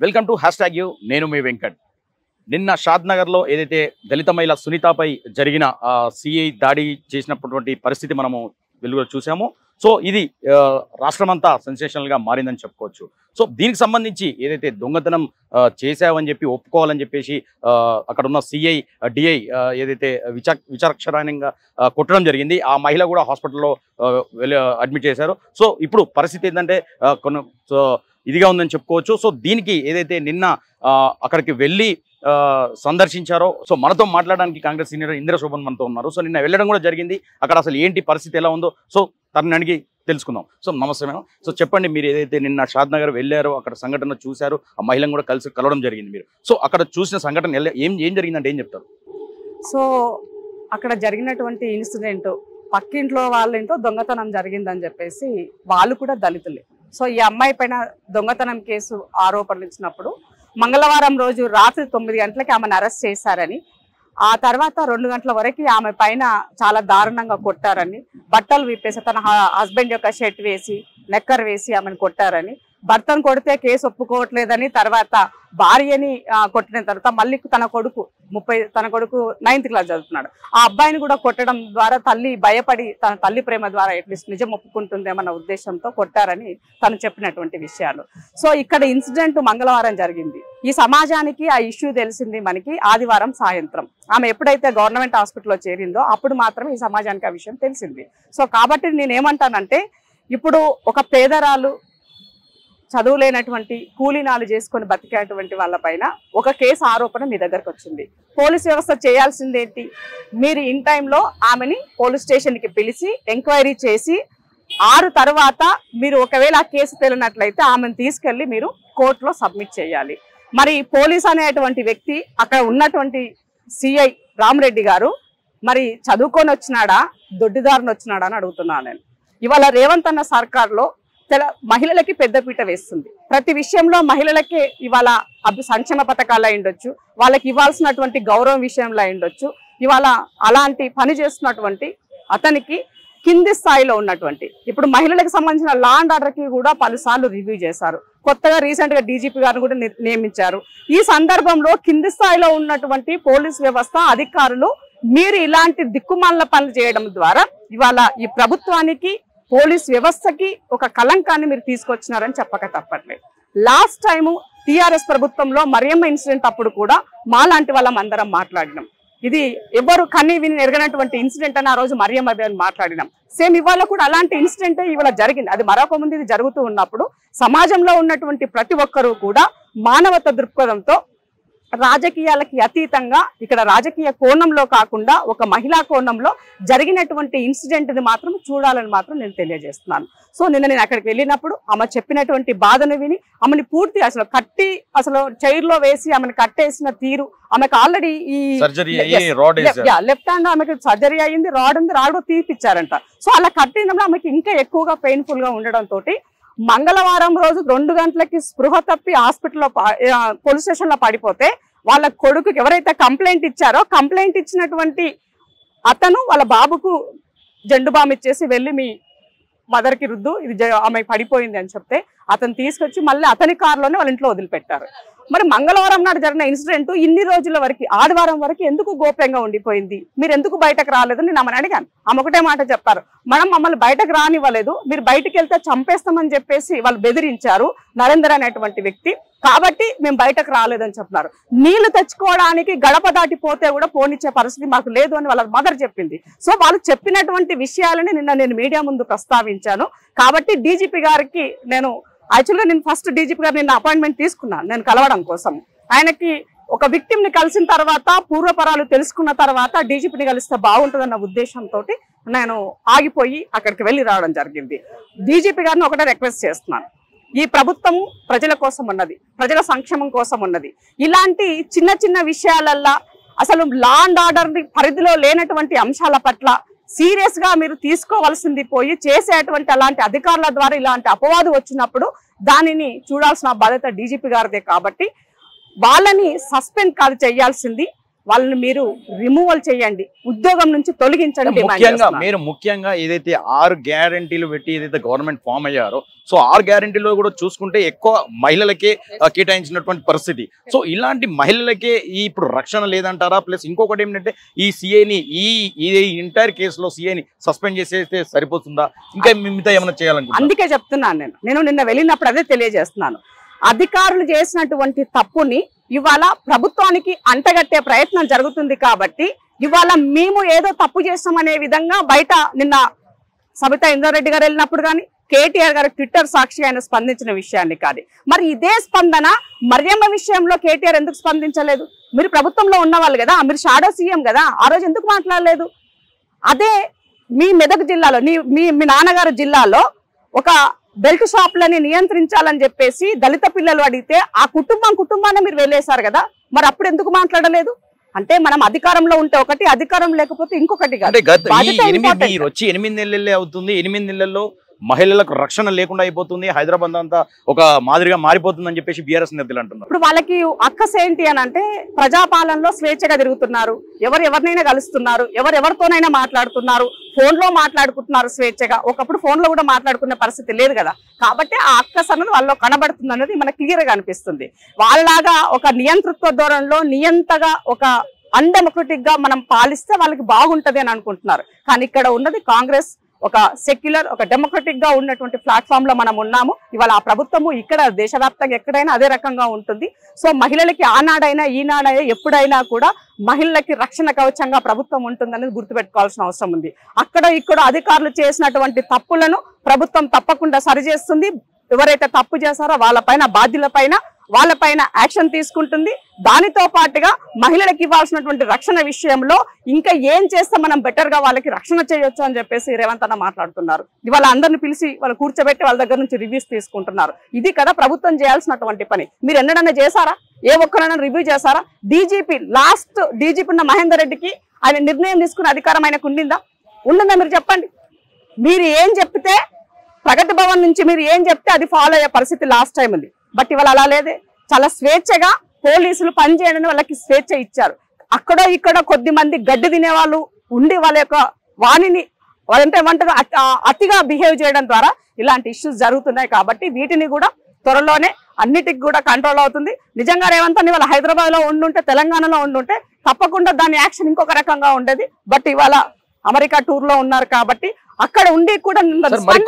Welcome to hashtag U నేను మీ వెంకట్. నిన్న షాద్ నగర్లో ఏదైతే దళిత మహిళ సునీతపై జరిగిన సిఐ దాడి చేసినటువంటి పరిస్థితి మనము వెలుగులో చూసాము సో ఇది రాష్ట్రమంతా సెన్సేషనల్గా మారిందని చెప్పుకోవచ్చు. సో దీనికి సంబంధించి ఏదైతే దొంగతనం చేశావని చెప్పి ఒప్పుకోవాలని చెప్పేసి అక్కడ ఉన్న సిఐ డిఐ ఏదైతే విచార విచారక్షరాణంగా కొట్టడం జరిగింది ఆ మహిళ కూడా హాస్పిటల్లో అడ్మిట్ చేశారు. సో ఇప్పుడు పరిస్థితి ఏంటంటే కొన్ని సో ఇదిగా ఉందని చెప్పుకోవచ్చు. సో దీనికి ఏదైతే నిన్న అక్కడికి వెళ్ళి సందర్శించారో సో మనతో మాట్లాడడానికి కాంగ్రెస్ సీనియర్ ఇందిరా శోభన్ మనతో ఉన్నారు. సో నిన్న వెళ్ళడం కూడా జరిగింది. అక్కడ అసలు ఏంటి పరిస్థితి ఎలా ఉందో సో తనని అడిగి తెలుసుకుందాం. సో నమస్తే మేడం. సో చెప్పండి మీరు ఏదైతే నిన్న షాద్ నగర్ వెళ్ళారో అక్కడ సంఘటన చూశారు ఆ మహిళను కూడా కలిసి కలవడం జరిగింది మీరు. సో అక్కడ చూసిన సంఘటన ఏం ఏం జరిగిందంటే ఏం చెప్తారు? సో అక్కడ జరిగినటువంటి ఇన్సిడెంట్ పక్కింట్లో వాళ్ళ ఇంట్లో దొంగతనం జరిగిందని చెప్పేసి వాళ్ళు కూడా దళితులే. సో ఈ అమ్మాయి పైన దొంగతనం కేసు ఆరోపణలు ఇచ్చినప్పుడు మంగళవారం రోజు రాత్రి తొమ్మిది గంటలకి ఆమెను అరెస్ట్ చేశారని ఆ తర్వాత రెండు గంటల వరకు ఆమె పైన చాలా దారుణంగా కొట్టారని బట్టలు విప్పేసి తన హస్బెండ్ యొక్క షర్ట్ వేసి నెక్కర్ వేసి ఆమెను కొట్టారని భర్తను కొడితే కేసు ఒప్పుకోవట్లేదని తర్వాత భార్యని కొట్టిన తర్వాత మళ్ళీ తన కొడుకు ముప్పై తన కొడుకు నైన్త్ క్లాస్ చదువుతున్నాడు. ఆ అబ్బాయిని కూడా కొట్టడం ద్వారా తల్లి భయపడి తన తల్లి ప్రేమ ద్వారా అట్లీస్ట్ నిజం ఒప్పుకుంటుందేమన్న ఉద్దేశంతో కొట్టారని తను చెప్పినటువంటి విషయాలు. సో ఇక్కడ ఇన్సిడెంట్ మంగళవారం జరిగింది. ఈ సమాజానికి ఆ ఇష్యూ తెలిసింది మనకి ఆదివారం సాయంత్రం. ఆమె ఎప్పుడైతే గవర్నమెంట్ హాస్పిటల్లో చేరిందో అప్పుడు మాత్రమే ఈ సమాజానికి ఆ విషయం తెలిసింది. సో కాబట్టి నేను ఏమంటానంటే ఇప్పుడు ఒక పేదరాలు చదువులేనటువంటి కూలీనాలు చేసుకొని బతికేటువంటి వాళ్ళపైన ఒక కేసు ఆరోపణ మీ దగ్గరకు వచ్చింది. పోలీస్ వ్యవస్థ చేయాల్సింది ఏంటి మీరు ఇన్ టైంలో ఆమెని పోలీస్ స్టేషన్కి పిలిచి ఎంక్వైరీ చేసి ఆరు తర్వాత మీరు ఒకవేళ ఆ కేసు తెలియనట్లయితే ఆమెను తీసుకెళ్ళి మీరు కోర్టులో సబ్మిట్ చేయాలి. మరి పోలీస్ అనేటువంటి వ్యక్తి అక్కడ ఉన్నటువంటి సిఐ రామరెడ్డి గారు మరి చదువుకొని వచ్చినాడా? దొడ్డిదారుని వచ్చినాడా అని అడుగుతున్నాను నేను. ఇవాళ రేవంత్ అన్న సర్కార్లో మహిళలకి పెద్దపీట వేస్తుంది. ప్రతి విషయంలో మహిళలకే ఇవాళ అభి సంక్షేమ పథకాలు అయిండొచ్చు వాళ్ళకి ఇవ్వాల్సినటువంటి గౌరవం విషయంలో అయిండొచ్చు ఇవాళ అలాంటి పని చేస్తున్నటువంటి అతనికి కింది స్థాయిలో ఉన్నటువంటి ఇప్పుడు మహిళలకు సంబంధించిన లా అండ్ ఆర్డర్కి కూడా పలుసార్లు రివ్యూ చేశారు. కొత్తగా రీసెంట్గా డీజీపీ గారిని కూడా నియమించారు. ఈ సందర్భంలో కింది స్థాయిలో ఉన్నటువంటి పోలీస్ వ్యవస్థ అధికారులు మీరు ఇలాంటి దిక్కుమాల పనులు చేయడం ద్వారా ఇవాళ ఈ ప్రభుత్వానికి పోలీస్ వ్యవస్థకి ఒక కలంకాన్ని మీరు తీసుకొచ్చినారని చెప్పక తప్పట్లేదు. లాస్ట్ టైము టీఆర్ఎస్ ప్రభుత్వంలో మరియమ్మ ఇన్సిడెంట్ అప్పుడు కూడా మాలాంటి వాళ్ళం అందరం మాట్లాడినాం. ఇది ఎవరు కన్నీ విని ఎరగనటువంటి ఇన్సిడెంట్ అని ఆ రోజు మరియమ్మ అని మాట్లాడినాం. సేమ్ ఇవాళ కూడా అలాంటి ఇన్సిడెంటే ఇవాళ జరిగింది. అది మరొక ముందు ఇది జరుగుతూ ఉన్నప్పుడు సమాజంలో ఉన్నటువంటి ప్రతి ఒక్కరూ కూడా మానవత దృక్పథంతో రాజకీయాలకి అతీతంగా ఇక్కడ రాజకీయ కోణంలో కాకుండా ఒక మహిళా కోణంలో జరిగినటువంటి ఇన్సిడెంట్ని మాత్రం చూడాలని మాత్రం నేను తెలియజేస్తున్నాను. సో నిన్న నేను అక్కడికి వెళ్ళినప్పుడు ఆమె చెప్పినటువంటి బాధను విని ఆమెని పూర్తి అసలు కట్టి అసలు చైర్లో వేసి ఆమెను కట్టేసిన తీరు ఆమెకు ఆల్రెడీ ఈ లెఫ్ట్ హ్యాండ్ ఆమెకి సర్జరీ అయ్యింది రాడ్ ఉంది రాడ్ తీపిచ్చారంట. సో అలా కట్టినప్పుడు ఆమెకి ఇంకా ఎక్కువగా పెయిన్ఫుల్గా ఉండడం తోటి మంగళవారం రోజు రెండు గంటలకి స్పృహ తప్పి హాస్పిటల్లో పోలీస్ స్టేషన్లో పడిపోతే వాళ్ళ కొడుకుకి ఎవరైతే కంప్లైంట్ ఇచ్చారో కంప్లైంట్ ఇచ్చినటువంటి అతను వాళ్ళ బాబుకు జెండు బామ్ ఇచ్చేసి వెళ్ళి మీ మదర్కి రుద్దు ఇది ఆమె పడిపోయింది అని చెప్తే అతను తీసుకొచ్చి మళ్ళీ అతని కారులోనే వాళ్ళ ఇంట్లో వదిలిపెట్టారు. మరి మంగళవారం నాడు జరిగిన ఇన్సిడెంట్ ఇన్ని రోజుల వరకు ఆదివారం వరకు ఎందుకు గోప్యంగా ఉండిపోయింది? మీరు ఎందుకు బయటకు రాలేదు నేను ఆమెను అడిగాను. ఆమె ఒకటే మాట చెప్పారు. మనం మమ్మల్ని బయటకు రానివ్వలేదు. మీరు బయటకు వెళ్తే చంపేస్తామని చెప్పేసి వాళ్ళు బెదిరించారు నరేందర్ అనేటువంటి వ్యక్తి. కాబట్టి మేము బయటకు రాలేదని చెప్తున్నారు నీళ్ళు తెచ్చుకోవడానికి గడప దాటిపోతే కూడా పోనిచ్చే పరిస్థితి మాకు లేదు అని వాళ్ళ మదర్ చెప్పింది. సో వాళ్ళు చెప్పినటువంటి విషయాలని నిన్న నేను మీడియా ముందు ప్రస్తావించాను. కాబట్టి డీజీపీ గారికి నేను యాక్చువల్గా నేను ఫస్ట్ డీజీపీ గారు నిన్న అపాయింట్మెంట్ తీసుకున్నాను నేను కలవడం కోసం. ఆయనకి ఒక విక్టిమ్ని కలిసిన తర్వాత పూర్వపరాలు తెలుసుకున్న తర్వాత డీజీపీని కలిస్తే బాగుంటుందన్న ఉద్దేశంతో నేను ఆగిపోయి అక్కడికి వెళ్ళి రావడం జరిగింది. డీజీపీ గారిని ఒకటే రిక్వెస్ట్ చేస్తున్నాను. ఈ ప్రభుత్వం ప్రజల కోసం ఉన్నది. ప్రజల సంక్షేమం కోసం ఉన్నది. ఇలాంటి చిన్న చిన్న విషయాలల్లా అసలు లా అండ్ ఆర్డర్ పరిధిలో లేనటువంటి అంశాల పట్ల సీరియస్గా మీరు తీసుకోవాల్సింది పోయి చేసేటువంటి అలాంటి అధికారుల ద్వారా ఇలాంటి అపవాదు వచ్చినప్పుడు దానిని చూడాల్సిన బాధ్యత డీజీపీ గారిదే కాబట్టి వాళ్ళని సస్పెండ్ కాదు చేయాల్సింది. వాళ్ళని మీరు రిమూవల్ చేయండి. ఉద్యోగం నుంచి తొలగించండి ముఖ్యంగా. మీరు ముఖ్యంగా ఏదైతే ఆరు గ్యారంటీలు పెట్టి ఏదైతే గవర్నమెంట్ ఫామ్ అయ్యారో సో ఆరు గ్యారంటీలో కూడా చూసుకుంటే ఎక్కువ మహిళలకే కేటాయించినటువంటి పరిస్థితి. సో ఇలాంటి మహిళలకే ఈ ఇప్పుడు రక్షణ లేదంటారా? ప్లస్ ఇంకొకటి ఏంటంటే ఈ సిఐని ఈ ఈ ఎంటైర్ కేసులో సిఐని సస్పెండ్ చేసేస్తే సరిపోతుందా? ఇంకా మిగతా ఏమైనా చేయాలనుకుంటున్నా అందుకే చెప్తున్నాను నేను. నేను నిన్న వెళ్ళినప్పుడు అదే తెలియజేస్తున్నాను. అధికారులు చేసినటువంటి తప్పుని ఇవాళ ప్రభుత్వానికి అంటగట్టే ప్రయత్నం జరుగుతుంది కాబట్టి ఇవాళ మేము ఏదో తప్పు చేస్తామనే విధంగా బయట నిన్న సబితా ఇంద్రారెడ్డి గారు వెళ్ళినప్పుడు కానీ కేటీఆర్ గారు ట్విట్టర్ సాక్షి ఆయన స్పందించిన విషయాన్ని కాదు. మరి ఇదే స్పందన మరియమ్మ విషయంలో కేటీఆర్ ఎందుకు స్పందించలేదు? మీరు ప్రభుత్వంలో ఉన్నవాళ్ళు కదా మీరు షాడో సీఎం కదా ఆ రోజు ఎందుకు మాట్లాడలేదు? అదే మీ మెదక్ జిల్లాలో నీ మీ మీ నాన్నగారు జిల్లాలో ఒక బెల్ట్ షాపులని నియంత్రించాలని చెప్పేసి దళిత పిల్లలు అడిగితే ఆ కుటుంబం కుటుంబాన్ని మీరు వెళ్ళేశారు కదా మరి అప్పుడు ఎందుకు మాట్లాడలేదు? అంటే మనం అధికారంలో ఉంటే ఒకటి అధికారం లేకపోతే ఇంకొకటి కాదు. ఎనిమిది నెలలే అవుతుంది. ఎనిమిది నెలల్లో మహిళలకు రక్షణ లేకుండా అయిపోతుంది. హైదరాబాద్ అంతా ఒక మాదిరిగా మారిపోతుందని చెప్పేసి బీఆర్ఎస్ నేతలు అంటున్నారు. ఇప్పుడు వాళ్ళకి అక్కస్ ఏంటి అని అంటే ప్రజాపాలనలో స్వేచ్ఛగా తిరుగుతున్నారు. ఎవరు ఎవరినైనా కలుస్తున్నారు. ఎవరు ఎవరితోనైనా మాట్లాడుతున్నారు. ఫోన్లో మాట్లాడుకుంటున్నారు స్వేచ్ఛగా. ఒకప్పుడు ఫోన్లో కూడా మాట్లాడుకునే పరిస్థితి లేదు కదా. కాబట్టి ఆ అక్కస్ అన్నది వాళ్ళలో కనబడుతుంది అనేది మనకు క్లియర్గా అనిపిస్తుంది. వాళ్ళలాగా ఒక నియంతృత్వ ధోరణిలో నియంతగా ఒక అన్డెమోక్రటిక్గా మనం పాలిస్తే వాళ్ళకి బాగుంటది అని అనుకుంటున్నారు. కానీ ఇక్కడ ఉన్నది కాంగ్రెస్ ఒక సెక్యులర్ ఒక డెమోక్రటిక్గా ఉన్నటువంటి ప్లాట్ఫామ్లో మనం ఉన్నాము. ఇవాళ ఆ ప్రభుత్వము ఇక్కడ దేశవ్యాప్తంగా ఎక్కడైనా అదే రకంగా ఉంటుంది. సో మహిళలకి ఆనాడైనా ఈనాడైనా ఎప్పుడైనా కూడా మహిళలకి రక్షణ కవచంగా ప్రభుత్వం ఉంటుందనేది గుర్తుపెట్టుకోవాల్సిన అవసరం ఉంది. అక్కడ ఇక్కడ అధికారులు చేసినటువంటి తప్పులను ప్రభుత్వం తప్పకుండా సరిచేస్తుంది. ఎవరైతే తప్పు చేశారో వాళ్ళపైన బాధ్యులపైన వాళ్ళపైన యాక్షన్ తీసుకుంటుంది. దానితో పాటుగా మహిళలకు ఇవ్వాల్సినటువంటి రక్షణ విషయంలో ఇంకా ఏం చేస్తే మనం బెటర్గా వాళ్ళకి రక్షణ చేయొచ్చు అని చెప్పేసి రేవంత్ అన్న మాట్లాడుతున్నారు. ఇవాళ అందరిని పిలిచి వాళ్ళు కూర్చోబెట్టి వాళ్ళ దగ్గర నుంచి రివ్యూస్ తీసుకుంటున్నారు. ఇది కదా ప్రభుత్వం చేయాల్సినటువంటి పని. మీరు ఎన్నడన్నా చేశారా? ఏ ఒక్కరైనా రివ్యూ చేశారా? డీజీపీ లాస్ట్ డీజీపీ ఉన్న మహేందర్ రెడ్డికి ఆయన నిర్ణయం తీసుకునే అధికారం ఆయనకు ఉండిందా? ఉండిందా మీరు చెప్పండి. మీరు ఏం చెప్తే ప్రగతి భవన్ నుంచి మీరు ఏం చెప్తే అది ఫాలో అయ్యే పరిస్థితి లాస్ట్ టైం ఉంది. బట్ ఇవాళ అలా లేదే. చాలా స్వేచ్ఛగా పోలీసులు పనిచేయడానికి వాళ్ళకి స్వేచ్ఛ ఇచ్చారు. అక్కడో ఇక్కడ కొద్ది మంది గడ్డి తినేవాళ్ళు ఉండి వాళ్ళ యొక్క వాణిని వాళ్ళంటే ఏమంటారు అతి- అతిగా బిహేవ్ చేయడం ద్వారా ఇలాంటి ఇష్యూస్ జరుగుతున్నాయి కాబట్టి వీటిని కూడా త్వరలోనే అన్నిటికి కూడా కంట్రోల్ అవుతుంది. నిజంగా రేవంత్ అని ఇవాళ హైదరాబాద్లో ఉండుంటే తెలంగాణలో ఉండుంటే తప్పకుండా దాని యాక్షన్ ఇంకొక రకంగా ఉండేది. బట్ ఇవాళ అమెరికా టూర్లో ఉన్నారు కాబట్టి అక్కడ ఉండి కూడా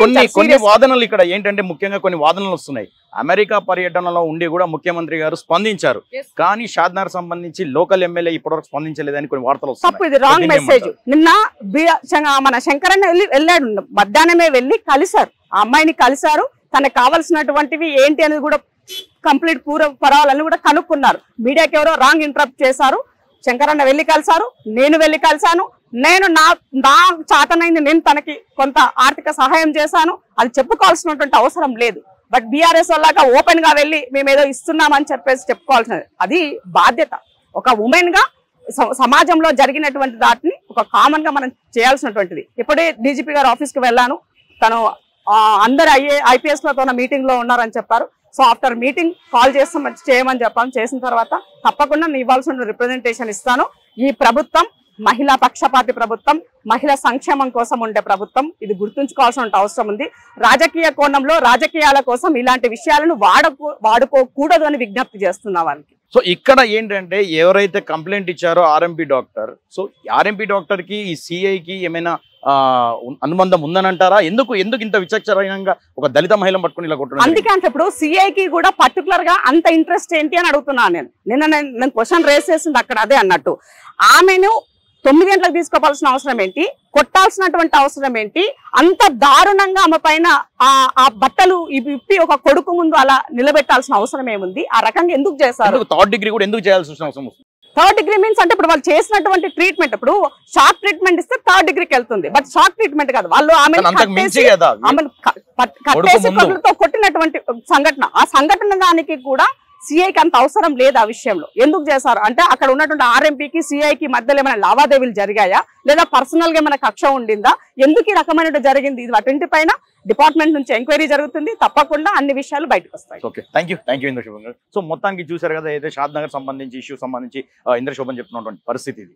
కొన్ని కొన్ని. వాదనలు ఇక్కడ ఏంటంటే ముఖ్యంగా కొన్ని వాదనలు వస్తున్నాయి. అమెరికా పర్యటనలో ఉండి కూడా ముఖ్యమంత్రి గారు స్పందించారు. కానీ షాద్నార్ సంబంధించి లోకల్ ఎమ్మెల్యే ఇప్పటివరకు స్పందించలేదని కొన్ని వార్తలు తప్పు ఇది రాంగ్ మెసేజ్? నిన్న మన శంకరన్న వెళ్ళి వెళ్ళాడు. మధ్యాహ్నమే వెళ్ళి కలిశారు. ఆ అమ్మాయిని కలిశారు. తనకు కావాల్సినటువంటివి ఏంటి అనేది కూడా కంప్లీట్ పూర పరాలని కూడా కనుక్కున్నారు. మీడియాకి ఎవరో రాంగ్ ఇంటరప్ట్ చేశారు. శంకరన్న వెళ్ళి కలిశారు. నేను వెళ్ళి కలిశాను. నేను నా నా చాతనైంది నేను తనకి కొంత ఆర్థిక సహాయం చేశాను. అది చెప్పుకోవాల్సినటువంటి అవసరం లేదు. బట్ బీఆర్ఎస్ వల్లగా ఓపెన్గా వెళ్ళి మేము ఏదో ఇస్తున్నామని చెప్పేసి చెప్పుకోవాల్సినది. అది బాధ్యత. ఒక ఉమెన్గా స- సమాజంలో జరిగినటువంటి దాటిని ఒక కామన్గా మనం చేయాల్సినటువంటిది. ఇప్పుడే డీజీపీ గారు ఆఫీస్కి వెళ్ళాను. తను అందరు ఐఏ ఐపీఎస్లతో మీటింగ్లో ఉన్నారని చెప్పారు. సో ఆఫ్టర్ మీటింగ్ కాల్ చేస్తాం చేయమని చెప్పాను. చేసిన తర్వాత తప్పకుండా నేను ఇవ్వాల్సిన రిప్రజెంటేషన్ ఇస్తాను. ఈ ప్రభుత్వం మహిళా పక్షపాతి ప్రభుత్వం మహిళా సంక్షేమం కోసం ఉండే ప్రభుత్వం. ఇది గుర్తుంచుకోవాల్సిన అవసరం ఉంది. రాజకీయ కోణంలో రాజకీయాల కోసం ఇలాంటి విషయాలను వాడకూ వాడుకోకూడదు అని విజ్ఞప్తి చేస్తున్నా వాళ్ళకి సో ఇక్కడ ఏంటంటే ఎవరైతే కంప్లైంట్ ఇచ్చారో ఆర్ఎంపీ డాక్టర్ సో ఆర్ఎంపీ డాక్టర్కి ఈ సిఐకి ఏమైనా అనుబంధం ఉందని అంటారా ఎందుకు ఎందుకు ఇంత విచక్షణంగా ఒక దళిత మహిళను పట్టుకుని ఇలా జరిగింది? అందుకే అంటే ఇప్పుడు సిఐకి కూడా పర్టికులర్గా అంత ఇంట్రెస్ట్ ఏంటి అని అడుగుతున్నాను నేను. నిన్న నేను నేను క్వశ్చన్ రేస్ చేసింది అక్కడ అదే అన్నట్టు. ఆమెను తొమ్మిది గంటలకు తీసుకోవాల్సిన అవసరం ఏంటి? కొట్టాల్సినటువంటి అవసరం ఏంటి? అంత దారుణంగా ఆమె పైన ఆ ఆ బట్టలు ఇప్పి ఒక కొడుకు ముందు అలా నిలబెట్టాల్సిన అవసరం ఏముంది? ఆ రకంగా ఎందుకు చేశారు? ఎందుకు థర్డ్ డిగ్రీ కూడా ఎందుకు చేయాల్సి వచ్చిన అవసరం థర్డ్ డిగ్రీ మీన్స్ అంటే ఇప్పుడు వాళ్ళు చేసినటువంటి ట్రీట్మెంట్ ఇప్పుడు షార్ట్ ట్రీట్మెంట్ ఇస్తే థర్డ్ డిగ్రీకి వెళ్తుంది. బట్ షార్ట్ ట్రీట్మెంట్ కాదు. వాళ్ళు ఆమె కట్టేసి. కొడులతో కొట్టినటువంటి సంఘటన. ఆ సంఘటన దానికి కూడా సిఐకి అంత అవసరం లేదు ఆ విషయంలో? ఎందుకు చేశారు? అంటే అక్కడ ఉన్నటువంటి ఆర్ఎంపీకి సిఐకి మధ్యలో ఏమైనా లావాదేవీలు జరిగాయా? లేదా పర్సనల్గా ఏమైనా కక్ష ఉండిందా? ఎందుకు ఈ రకమైన జరిగింది? ఇది అటువంటి పైన డిపార్ట్మెంట్ నుంచి ఎంక్వైరీ జరుగుతుంది. తప్పకుండా అన్ని విషయాలు బయటకు వస్తాయి. Okay thank you thank you Indrashobhan garu. So మొత్తానికి చూశారు కదా అయితే షాద్ నగర్ సంబంధించి ఇష్యూ సంబంధించి ఇంద్రశోభన్ చెప్తున్నటువంటి పరిస్థితి ఇది.